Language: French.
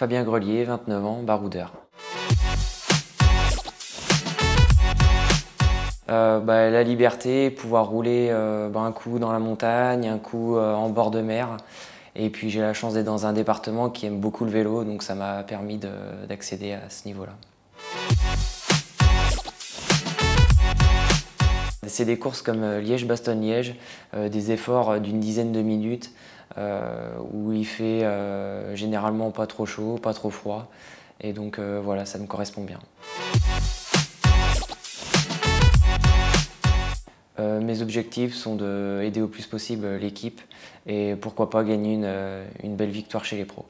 Fabien Grelier, 29 ans, baroudeur. Euh, bah, la liberté, pouvoir rouler euh, bah, un coup dans la montagne, un coup euh, en bord de mer. Et puis j'ai la chance d'être dans un département qui aime beaucoup le vélo, donc ça m'a permis d'accéder à ce niveau-là. C'est des courses comme Liège-Bastogne-Liège, des efforts d'une dizaine de minutes, où il fait généralement pas trop chaud, pas trop froid. Et donc voilà, ça me correspond bien. Euh, mes objectifs sont d'aider au plus possible l'équipe et pourquoi pas gagner une belle victoire chez les pros.